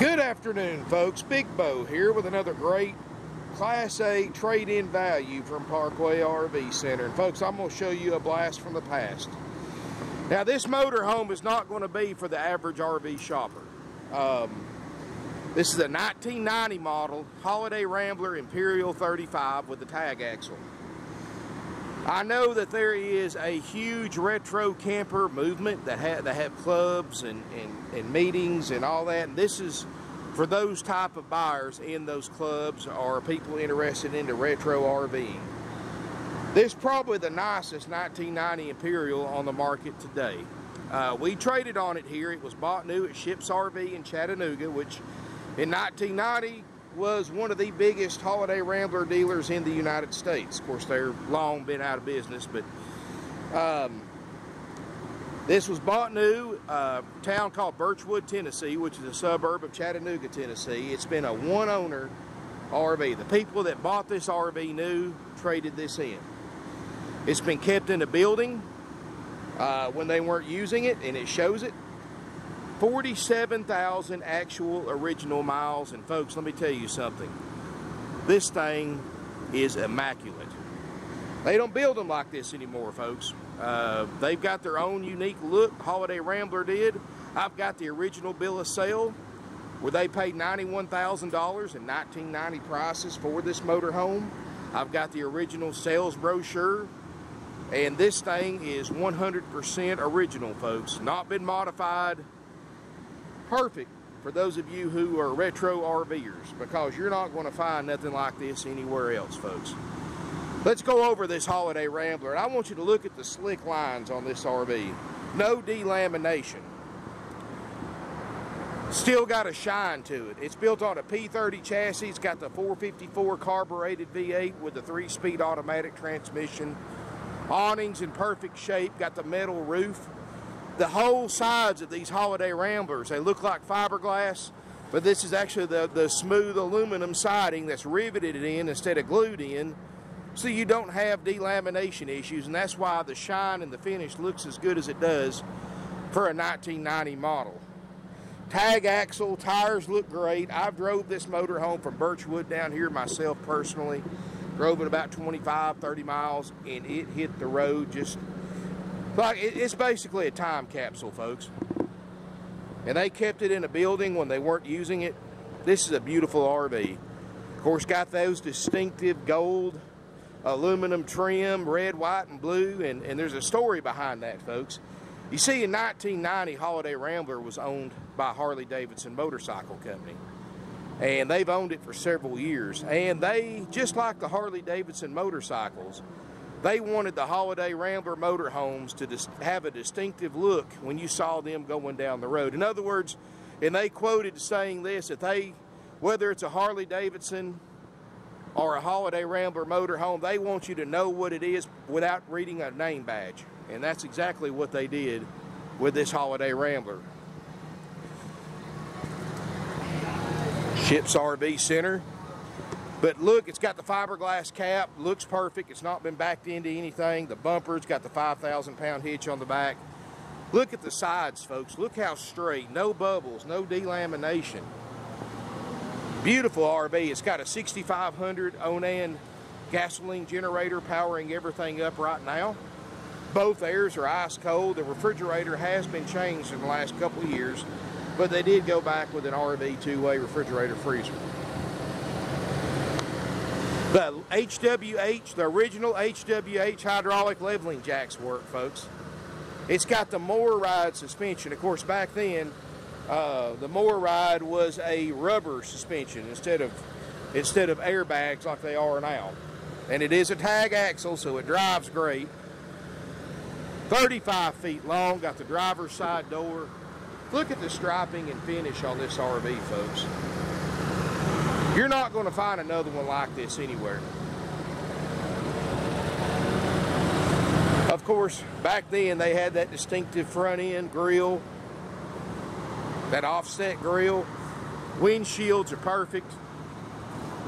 Good afternoon, folks. Big Bo here with another great Class A trade-in value from Parkway RV Center. And folks, I'm going to show you a blast from the past. Now, this motorhome is not going to be for the average RV shopper. Um, this is a 1990 model Holiday Rambler Imperial 35 with the tag axle. I know that there is a huge retro camper movement that have, that have clubs and, and, and meetings and all that. And this is for those type of buyers in those clubs or people interested in the retro RVing. This is probably the nicest 1990 Imperial on the market today. Uh, we traded on it here. It was bought new at Ships RV in Chattanooga, which in 1990 was one of the biggest holiday rambler dealers in the United States. Of course, they're long been out of business, but um, this was bought new, uh, town called Birchwood, Tennessee, which is a suburb of Chattanooga, Tennessee. It's been a one owner RV. The people that bought this RV new traded this in. It's been kept in a building uh, when they weren't using it, and it shows it. 47,000 actual original miles. And folks, let me tell you something. This thing is immaculate. They don't build them like this anymore, folks. Uh, they've got their own unique look. Holiday Rambler did. I've got the original bill of sale where they paid $91,000 in 1990 prices for this motorhome. I've got the original sales brochure. And this thing is 100% original, folks. Not been modified, perfect for those of you who are retro RVers because you're not going to find nothing like this anywhere else, folks. Let's go over this Holiday Rambler. And I want you to look at the slick lines on this RV. No delamination. Still got a shine to it. It's built on a P30 chassis. It's got the 454 carbureted V8 with a three-speed automatic transmission. Awnings in perfect shape. Got the metal roof the whole sides of these holiday ramblers they look like fiberglass but this is actually the, the smooth aluminum siding that's riveted in instead of glued in. So you don't have delamination issues and that's why the shine and the finish looks as good as it does for a 1990 model. Tag axle tires look great. I've drove this motor home from Birchwood down here myself personally. Drove it about 25 30 miles and it hit the road just like it's basically a time capsule, folks. And they kept it in a building when they weren't using it. This is a beautiful RV. Of course, got those distinctive gold aluminum trim, red, white, and blue. And, and there's a story behind that, folks. You see, in 1990, Holiday Rambler was owned by Harley Davidson Motorcycle Company. And they've owned it for several years. And they, just like the Harley Davidson motorcycles, they wanted the Holiday Rambler motorhomes to have a distinctive look when you saw them going down the road. In other words, and they quoted saying this, that they, whether it's a Harley Davidson or a Holiday Rambler motorhome, they want you to know what it is without reading a name badge. And that's exactly what they did with this Holiday Rambler. Ships RV Center but look, it's got the fiberglass cap, looks perfect. It's not been backed into anything. The bumper's got the 5,000 pound hitch on the back. Look at the sides, folks. Look how straight, no bubbles, no delamination. Beautiful RV. It's got a 6500 Onan gasoline generator powering everything up right now. Both airs are ice cold. The refrigerator has been changed in the last couple of years, but they did go back with an RV two-way refrigerator freezer. The HWH, the original HWH hydraulic leveling jacks work, folks. It's got the MORryde suspension. Of course, back then, uh, the Ride was a rubber suspension instead of instead of airbags like they are now. And it is a tag axle, so it drives great. 35 feet long, got the driver's side door. Look at the striping and finish on this RV, folks. You're not going to find another one like this anywhere. Of course, back then they had that distinctive front end grill, that offset grill. Windshields are perfect.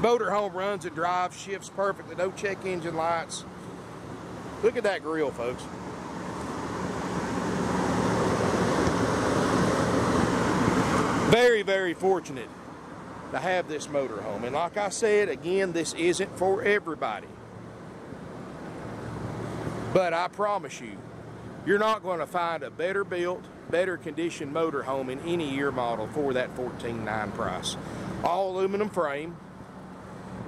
Motorhome runs and drives, shifts perfectly, no check engine lights. Look at that grill, folks. Very, very fortunate to have this motorhome. And like I said, again, this isn't for everybody. But I promise you, you're not going to find a better built, better conditioned motorhome in any year model for that 14.9 price. All aluminum frame.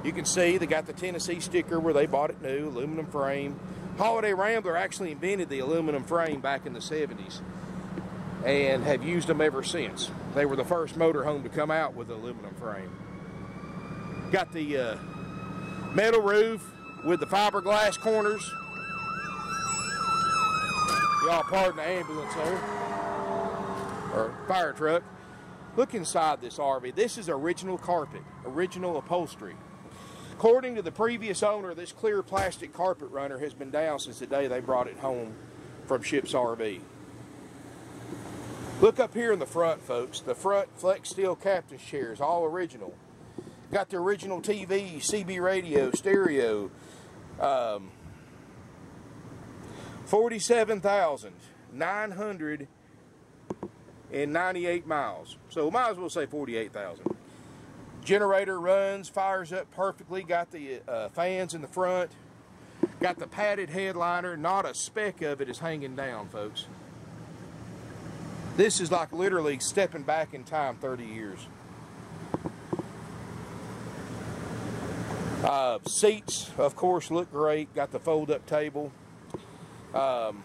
You can see they got the Tennessee sticker where they bought it new, aluminum frame. Holiday Rambler actually invented the aluminum frame back in the 70s and have used them ever since. They were the first motorhome to come out with an aluminum frame. Got the uh, metal roof with the fiberglass corners. Y'all pardon the ambulance there, or fire truck. Look inside this RV. This is original carpet, original upholstery. According to the previous owner, this clear plastic carpet runner has been down since the day they brought it home from Ship's RV. Look up here in the front, folks. The front Flexsteel captain's chairs, all original. Got the original TV, CB radio, stereo. Um, 47,998 miles. So might as well say 48,000. Generator runs, fires up perfectly. Got the uh, fans in the front. Got the padded headliner. Not a speck of it is hanging down, folks. This is like literally stepping back in time 30 years. Uh, seats, of course, look great. Got the fold-up table. Um,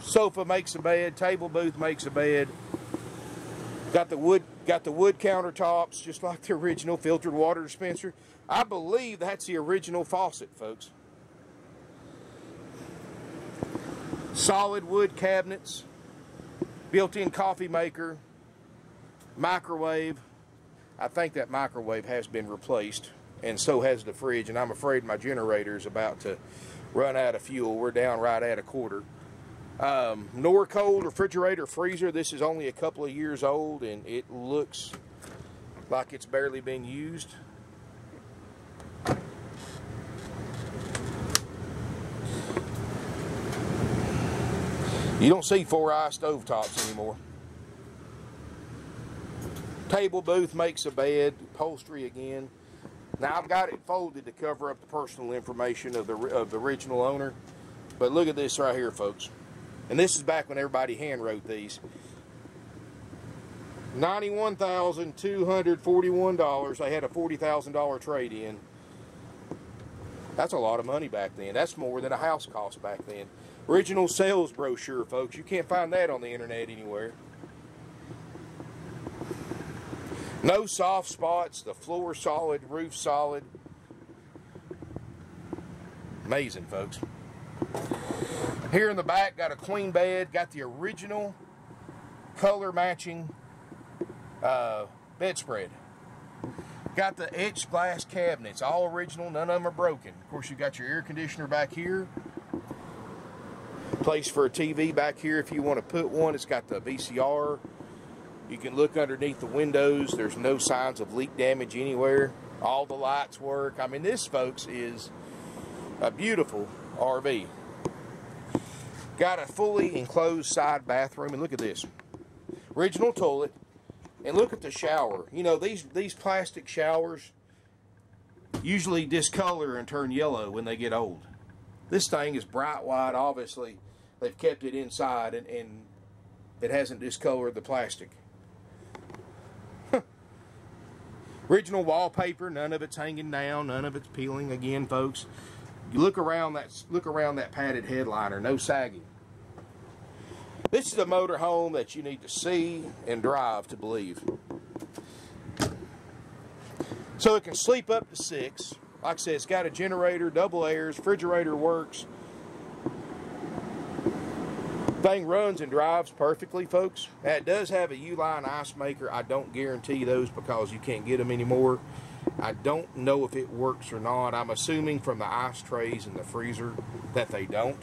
sofa makes a bed. Table booth makes a bed. Got the wood, got the wood countertops, just like the original filtered water dispenser. I believe that's the original faucet, folks. Solid wood cabinets, built-in coffee maker, microwave. I think that microwave has been replaced, and so has the fridge, and I'm afraid my generator is about to run out of fuel. We're down right at a quarter. Um, Norcold refrigerator freezer. This is only a couple of years old and it looks like it's barely been used. You don't see 4i stovetops anymore. Table booth makes a bed, upholstery again. Now I've got it folded to cover up the personal information of the, of the original owner. But look at this right here, folks. And this is back when everybody hand wrote these. $91,241. They had a $40,000 trade in. That's a lot of money back then. That's more than a house cost back then. Original sales brochure, folks. You can't find that on the internet anywhere. No soft spots, the floor solid, roof solid. Amazing, folks. Here in the back, got a queen bed, got the original color matching uh, bedspread. Got the etched glass cabinets, all original, none of them are broken. Of course, you got your air conditioner back here. Place for a TV back here if you want to put one. It's got the VCR you can look underneath the windows. There's no signs of leak damage anywhere. All the lights work. I mean, this, folks, is a beautiful RV. Got a fully enclosed side bathroom. And look at this. Original toilet. And look at the shower. You know, these, these plastic showers usually discolor and turn yellow when they get old. This thing is bright white. Obviously, they've kept it inside and, and it hasn't discolored the plastic. Original wallpaper, none of it's hanging down, none of it's peeling. Again, folks, you look around that look around that padded headliner, no sagging. This is a motor home that you need to see and drive to believe. So it can sleep up to six. Like I said, it's got a generator, double airs, refrigerator works, Thing runs and drives perfectly, folks. It does have a U-line ice maker. I don't guarantee those because you can't get them anymore. I don't know if it works or not. I'm assuming from the ice trays in the freezer that they don't.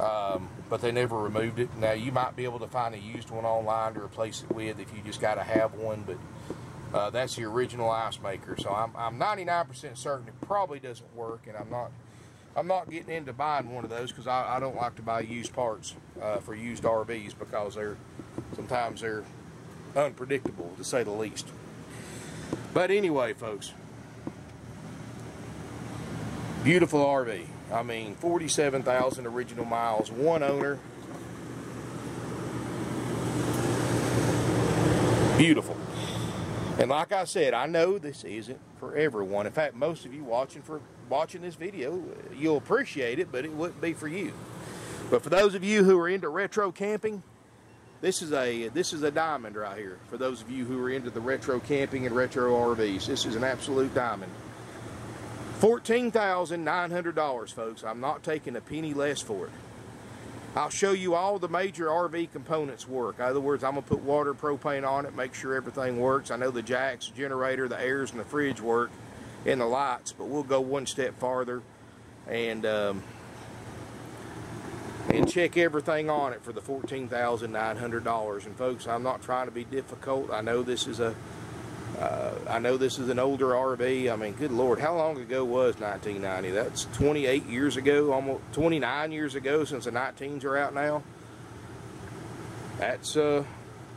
Um, but they never removed it. Now, you might be able to find a used one online to replace it with if you just got to have one, but uh, that's the original ice maker. So I'm 99% certain it probably doesn't work, and I'm not I'm not getting into buying one of those because I, I, don't like to buy used parts uh, for used RVs because they're sometimes they're unpredictable to say the least. But anyway, folks, beautiful RV. I mean, 47,000 original miles, one owner. Beautiful. And like I said, I know this isn't for everyone. In fact, most of you watching for watching this video, you'll appreciate it, but it wouldn't be for you. But for those of you who are into retro camping, this is a this is a diamond right here. For those of you who are into the retro camping and retro RVs, this is an absolute diamond. $14,900, folks. I'm not taking a penny less for it. I'll show you all the major RV components work. In other words, I'm going to put water propane on it, make sure everything works. I know the jacks, generator, the airs, and the fridge work, and the lights, but we'll go one step farther and um, and check everything on it for the $14,900. And folks, I'm not trying to be difficult. I know this is a uh, I know this is an older RV. I mean, good Lord, how long ago was 1990? That's 28 years ago, almost 29 years ago since the 19s are out now. That's, uh,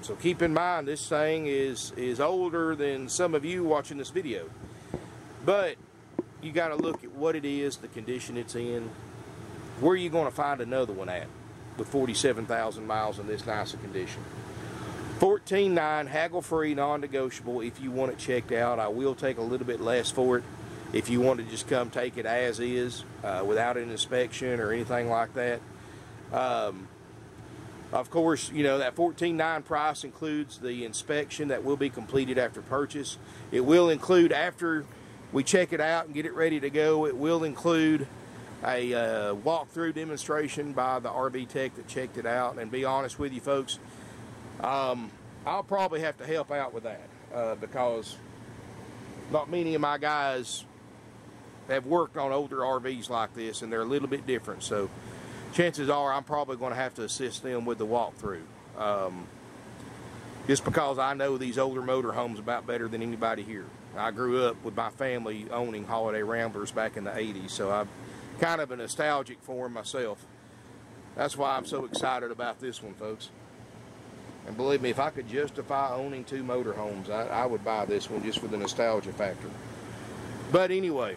so keep in mind this thing is, is older than some of you watching this video. But you got to look at what it is, the condition it's in. Where are you going to find another one at with 47,000 miles in this nice a condition? 14.9 haggle free non-negotiable. If you want it checked out I will take a little bit less for it. If you want to just come take it as is uh, without an inspection or anything like that. Um, of course you know that 14.9 price includes the inspection that will be completed after purchase. It will include after we check it out and get it ready to go it will include a uh, walkthrough demonstration by the RV tech that checked it out. And be honest with you folks um, I'll probably have to help out with that uh, because not many of my guys have worked on older RVs like this and they're a little bit different. So chances are I'm probably going to have to assist them with the walkthrough. Um, just because I know these older motorhomes about better than anybody here. I grew up with my family owning Holiday Ramblers back in the 80s, so I'm kind of a nostalgic for them myself. That's why I'm so excited about this one, folks. And believe me, if I could justify owning two motorhomes, I, I would buy this one just for the nostalgia factor. But anyway,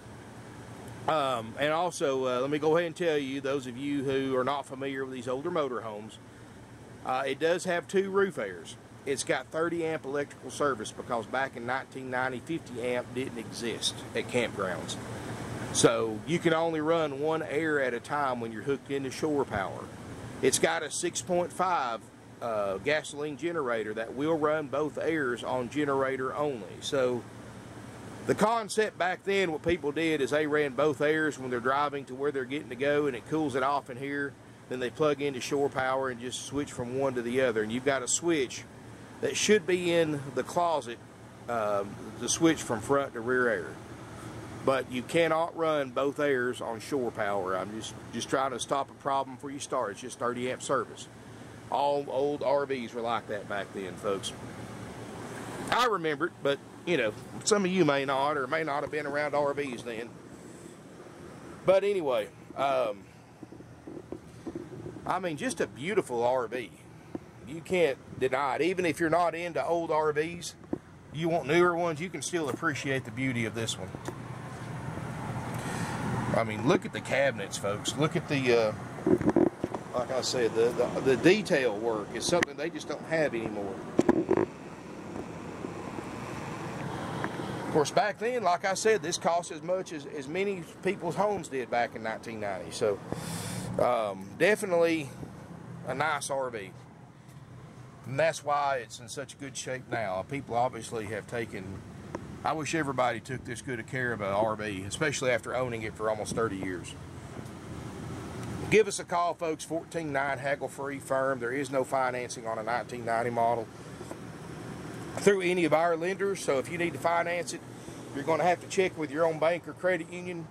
um, and also, uh, let me go ahead and tell you, those of you who are not familiar with these older motorhomes, uh, it does have two roof airs. It's got 30 amp electrical service because back in 1990, 50 amp didn't exist at campgrounds. So you can only run one air at a time when you're hooked into shore power. It's got a 6.5 uh, gasoline generator that will run both airs on generator only. So the concept back then, what people did is they ran both airs when they're driving to where they're getting to go and it cools it off in here. Then they plug into shore power and just switch from one to the other. And you've got a switch that should be in the closet um, to switch from front to rear air. But you cannot run both airs on shore power. I'm just, just trying to stop a problem before you start. It's just 30 amp service. All old RVs were like that back then, folks. I remember it, but, you know, some of you may not or may not have been around RVs then. But anyway, um, I mean, just a beautiful RV. You can't deny it. Even if you're not into old RVs, you want newer ones, you can still appreciate the beauty of this one. I mean, look at the cabinets, folks. Look at the, uh, like I said, the, the, the detail work is something they just don't have anymore. Of course, back then, like I said, this cost as much as, as many people's homes did back in 1990. So, um, definitely a nice RV. And that's why it's in such good shape now. People obviously have taken, I wish everybody took this good a care of an RV, especially after owning it for almost 30 years. Give us a call, folks. 149 haggle free firm. There is no financing on a 1990 model through any of our lenders. So if you need to finance it, you're going to have to check with your own bank or credit union.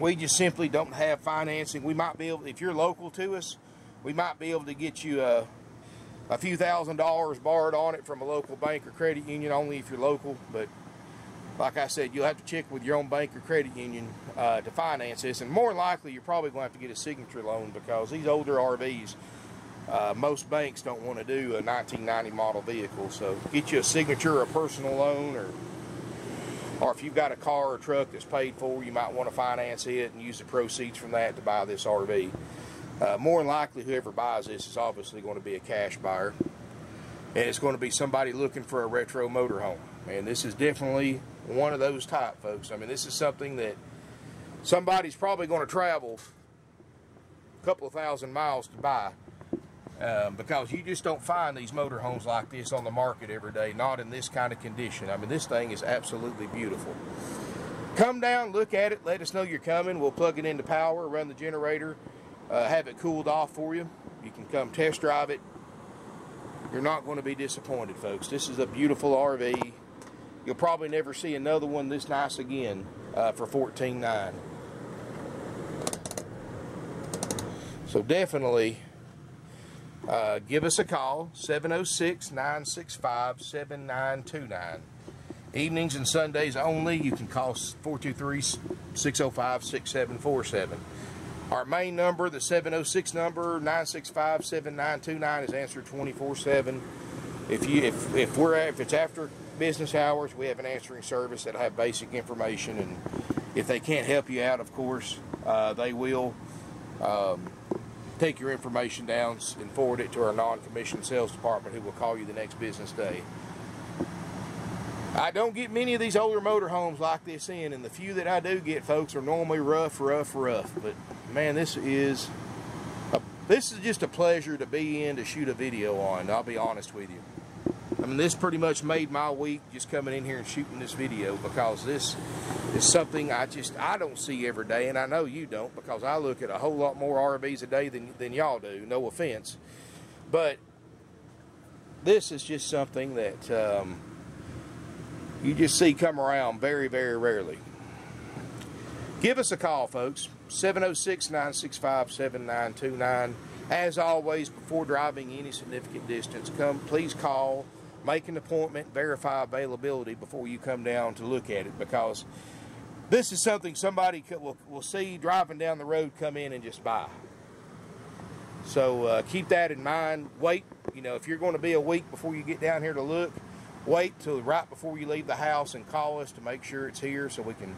We just simply don't have financing. We might be able, if you're local to us, we might be able to get you a, a few thousand dollars borrowed on it from a local bank or credit union, only if you're local. But like I said, you'll have to check with your own bank or credit union uh, to finance this. And more likely, you're probably going to have to get a signature loan because these older RVs, uh, most banks don't want to do a 1990 model vehicle. So get you a signature or a personal loan or or if you've got a car or truck that's paid for, you might want to finance it and use the proceeds from that to buy this RV. Uh, more than likely, whoever buys this is obviously going to be a cash buyer. And it's going to be somebody looking for a retro motorhome. And this is definitely one of those type, folks. I mean, this is something that somebody's probably going to travel a couple of thousand miles to buy. Um, because you just don't find these motorhomes like this on the market every day, not in this kind of condition. I mean, this thing is absolutely beautiful. Come down, look at it, let us know you're coming. We'll plug it into power, run the generator, uh, have it cooled off for you. You can come test drive it. You're not going to be disappointed, folks. This is a beautiful RV. You'll probably never see another one this nice again uh, for $14.9. So definitely uh, give us a call, 706 965 7929. Evenings and Sundays only. You can call 423 605 6747. Our main number, the 706 number, 965 7929, is answered 24 7. If you if, if we're if it's after business hours, we have an answering service that'll have basic information, and if they can't help you out, of course, uh, they will. Um, take your information down and forward it to our non-commissioned sales department who will call you the next business day. I don't get many of these older motorhomes like this in, and the few that I do get, folks, are normally rough, rough, rough. But man, this is a, this is just a pleasure to be in to shoot a video on. I'll be honest with you. I mean, this pretty much made my week just coming in here and shooting this video because this is something I just, I don't see every day, and I know you don't because I look at a whole lot more RVs a day than, than y'all do, no offense. But this is just something that um, you just see come around very, very rarely. Give us a call, folks. 706 965 7929. As always, before driving any significant distance, come please call make an appointment, verify availability before you come down to look at it because this is something somebody will, will see driving down the road come in and just buy. So uh, keep that in mind. Wait, you know, if you're going to be a week before you get down here to look, wait till right before you leave the house and call us to make sure it's here so we can.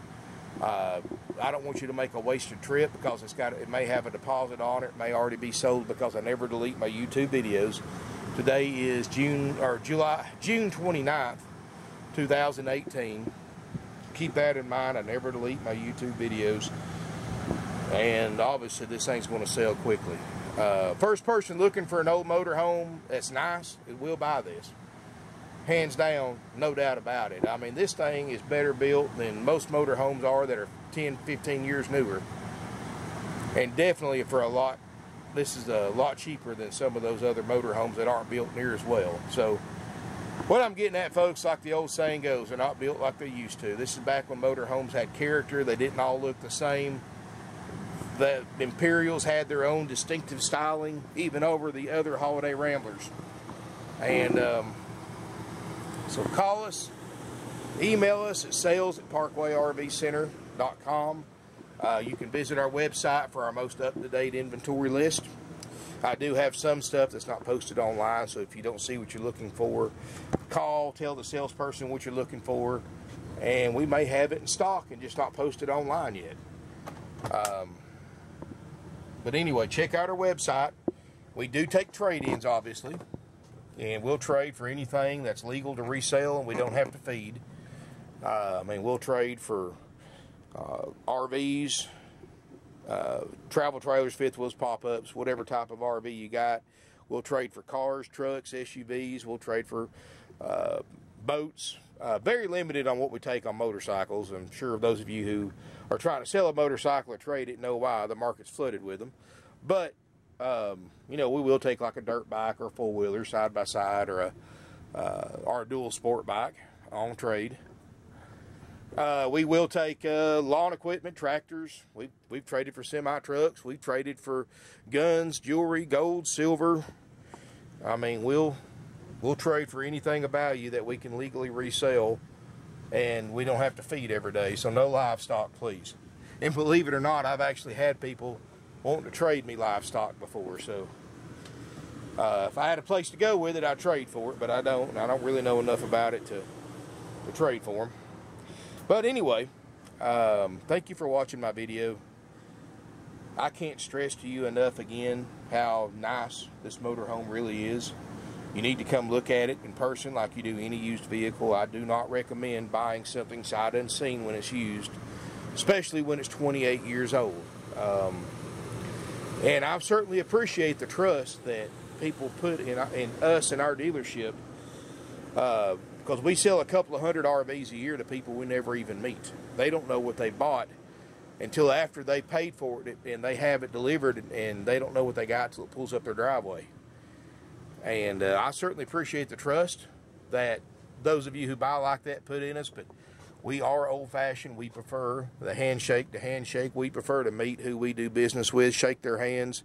Uh, I don't want you to make a wasted trip because it's got it may have a deposit on it, it may already be sold because I never delete my YouTube videos. Today is June or July June 29th, 2018. Keep that in mind. I never delete my YouTube videos. And obviously this thing's going to sell quickly. Uh, first person looking for an old motor home that's nice, it will buy this. Hands down, no doubt about it. I mean, this thing is better built than most motor homes are that are 10, 15 years newer. And definitely for a lot this is a lot cheaper than some of those other motorhomes that aren't built near as well. So what I'm getting at, folks, like the old saying goes, they're not built like they used to. This is back when motorhomes had character. They didn't all look the same. The Imperials had their own distinctive styling, even over the other Holiday Ramblers. And um, so call us, email us at sales at parkwayrvcenter.com. Uh, you can visit our website for our most up-to-date inventory list. I do have some stuff that's not posted online, so if you don't see what you're looking for, call, tell the salesperson what you're looking for, and we may have it in stock and just not posted online yet. Um, but anyway, check out our website. We do take trade-ins, obviously, and we'll trade for anything that's legal to resell and we don't have to feed. Uh, I mean, we'll trade for RVs, uh, travel trailers, fifth wheels, pop ups, whatever type of RV you got. We'll trade for cars, trucks, SUVs. We'll trade for uh, boats. Uh, very limited on what we take on motorcycles. I'm sure those of you who are trying to sell a motorcycle or trade it know why the market's flooded with them. But um, you know, we will take like a dirt bike or a four wheeler side by side or a uh, or a dual sport bike on trade. Uh, we will take uh, lawn equipment, tractors. We've, we've traded for semi trucks. We've traded for guns, jewelry, gold, silver. I mean, we'll we'll trade for anything of value that we can legally resell, and we don't have to feed every day. So no livestock, please. And believe it or not, I've actually had people wanting to trade me livestock before. So Uh, if I had a place to go with it, I'd trade for it, but I don't. I don't really know enough about it to, to trade for them. But anyway, um, thank you for watching my video. I can't stress to you enough again how nice this motorhome really is. You need to come look at it in person like you do any used vehicle. I do not recommend buying something sight unseen when it's used, especially when it's 28 years old. Um, and I certainly appreciate the trust that people put in, in us and our dealership because we sell a couple of hundred RVs a year to people we never even meet. They don't know what they bought until after they paid for it and they have it delivered and they don't know what they got until it pulls up their driveway. And uh, I certainly appreciate the trust that those of you who buy like that put in us, but we are old fashioned. We prefer the handshake to handshake. We prefer to meet who we do business with, shake their hands.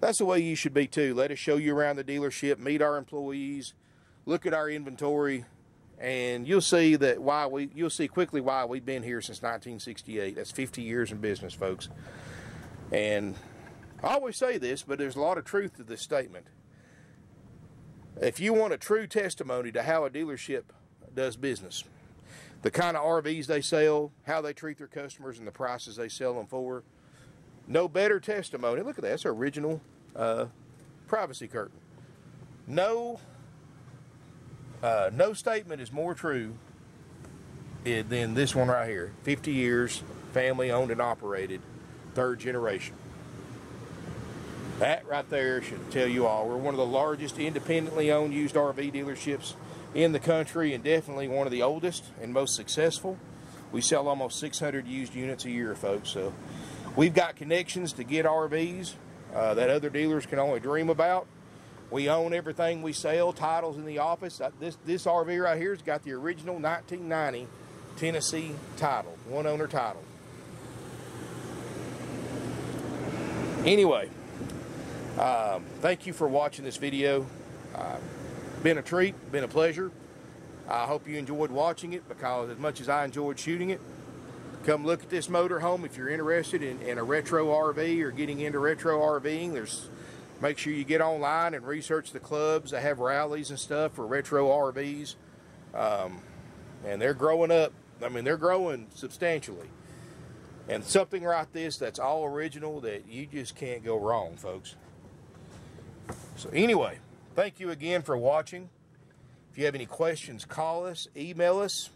That's the way you should be too. Let us show you around the dealership, meet our employees, look at our inventory, and you'll see that why we you'll see quickly why we've been here since 1968. That's 50 years in business, folks. And I always say this, but there's a lot of truth to this statement. If you want a true testimony to how a dealership does business, the kind of RVs they sell, how they treat their customers, and the prices they sell them for, no better testimony. Look at that. That's original uh, privacy curtain. No, uh, no statement is more true than this one right here. 50 years, family owned and operated, third generation. That right there should tell you all. We're one of the largest independently owned used RV dealerships in the country and definitely one of the oldest and most successful. We sell almost 600 used units a year, folks. So we've got connections to get RVs uh, that other dealers can only dream about. We own everything we sell, titles in the office. Uh, this, this RV right here has got the original 1990 Tennessee title, one owner title. Anyway, um, thank you for watching this video. Uh, been a treat, been a pleasure. I hope you enjoyed watching it because as much as I enjoyed shooting it, come look at this motorhome if you're interested in, in, a retro RV or getting into retro RVing. There's make sure you get online and research the clubs. They have rallies and stuff for retro RVs, um, and they're growing up. I mean, they're growing substantially. And something like this that's all original that you just can't go wrong, folks. So anyway, thank you again for watching. If you have any questions, call us, email us.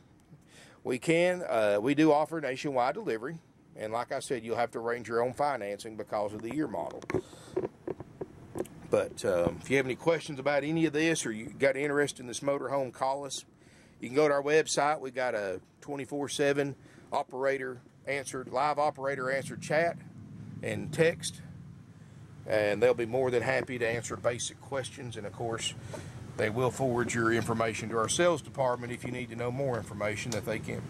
We can. Uh, we do offer nationwide delivery. And like I said, you'll have to arrange your own financing because of the year model. But um, if you have any questions about any of this or you got interest in this motorhome, call us. You can go to our website. We've got a 24-7 operator answered, live operator answered chat and text and they'll be more than happy to answer basic questions. And of course, they will forward your information to our sales department if you need to know more information that they can't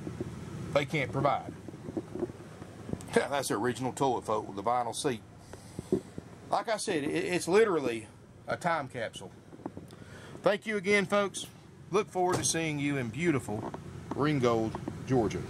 they can't provide. That's the original toilet folk with the vinyl seat. Like I said, it's literally a time capsule. Thank you again, folks. Look forward to seeing you in beautiful Ringgold, Georgia.